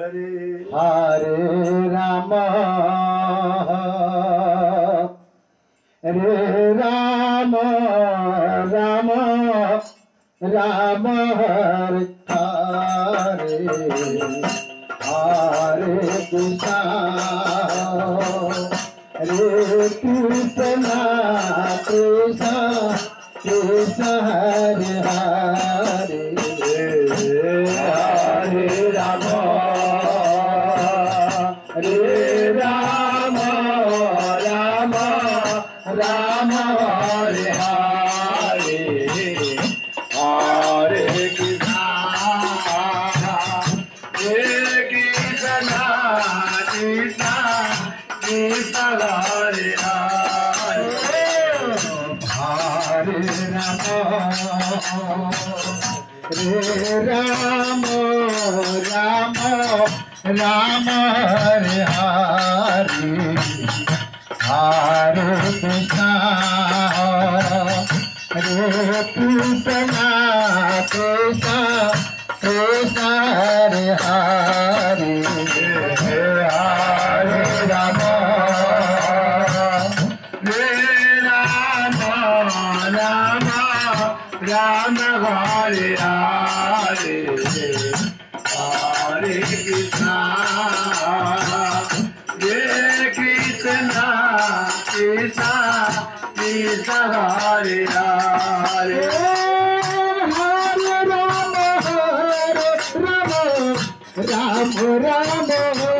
Hare. Hare Ram. रे Ram Ram Ram Krishna. रे Krishna Krishna Krishna रे Ram Ram Ram Hare Hare Hare Krishna रे Krishna Krishna Krishna Ram Ram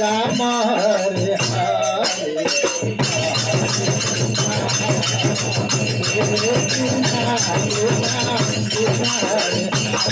Hare